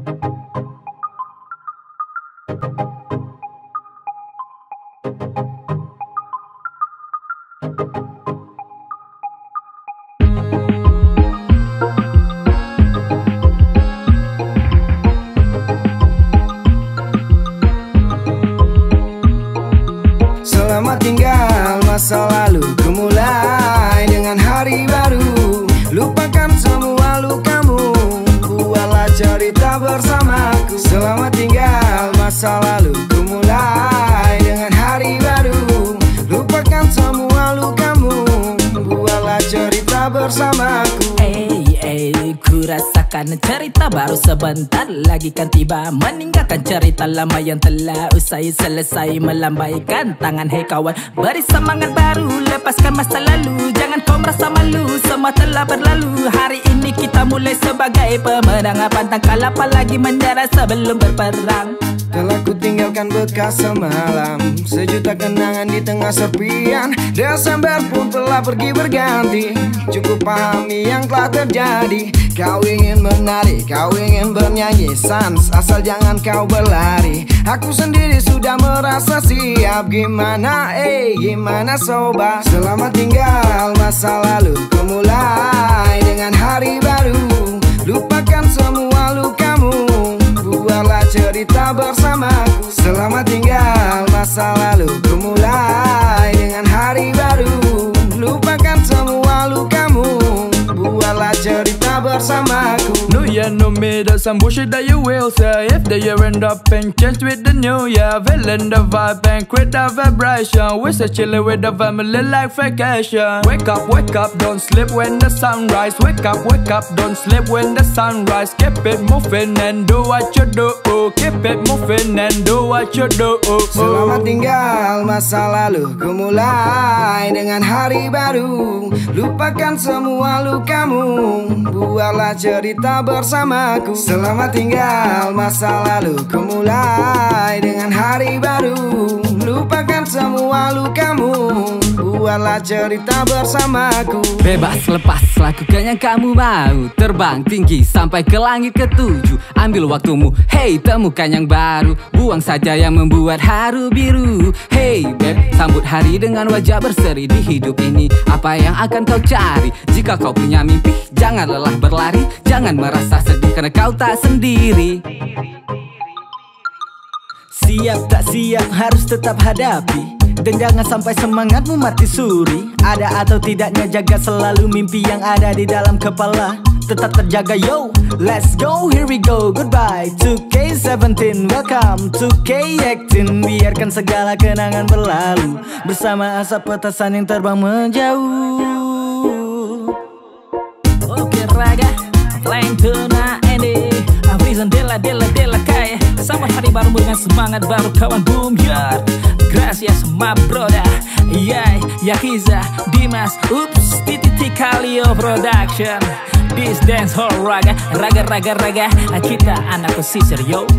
Selamat tinggal masa lalu bersamaku. Hey, hey, ku rasakan cerita baru sebentar lagi kan tiba. Meninggalkan cerita lama yang telah usai selesai Melambaikan tangan. Hey kawan Beri semangat baru, lepaskan masa lalu. Jangan kau merasa malu, semua telah berlalu. Hari ini kita mulai sebagai pemenang. Pantang kalah apalagi menyerah sebelum berperang Telah ku tinggalkan bekas semalam Sejuta kenangan di tengah serpian Desember pun telah pergi berganti Cukup pahami yang telah terjadi. Kau ingin menari, kau ingin bernyanyi Sans, asal jangan kau berlari. Aku sendiri sudah merasa siap Gimana, eh, gimana sobat? Selamat tinggal masa lalu Ku bersamaku. Selamat tinggal masa lalu Ku mulai dengan hari baru. Lupakan semua lukamu Buatlah cerita bersamaku. New year, no me, there's some bullshit that you will say. If the year end up and change with the new year Villain the vibe and quit the vibration. We say chillin' with the family like vacation. Wake up, wake up, don't sleep when the sun rise. Wake up, wake up, don't sleep when the sun rise. Keep it moving and do what you do. Keep it moving and do what you do. Selamat tinggal masa lalu. Ku mulai dengan hari baru. Lupakan semua lukamu Buatlah cerita bersamaku. Selamat tinggal masa lalu. Ku mulai dengan hari baru. Lupakan semua lukamu Buatlah cerita bersamaku. Bebas lepas lakukan yang kamu mau. Terbang tinggi sampai ke langit ketujuh. Ambil waktumu, hey temukan yang baru. Buang saja yang membuat haru biru. Hey beb, sambut hari dengan wajah berseri Di hidup ini. Apa yang akan kau cari? Jika kau punya mimpi, jangan lelah berlari. Jangan merasa sedih karena kau tak sendiri. Siap tak siap harus tetap hadapi Dan jangan sampai semangatmu mati suri. Ada atau tidaknya jaga selalu mimpi yang ada di dalam kepala. Tetap terjaga yo. Let's go here we go. Goodbye 2K17 Welcome to K18 Biarkan segala kenangan berlalu Bersama asap petasan yang terbang menjauh dengan semangat baru kawan boom yard Gracias my brother. Yeah, Yakiza, Dimas, Ups, Titi Kalio Production. This dance hall raga, raga raga raga. Kita anak pesisir yo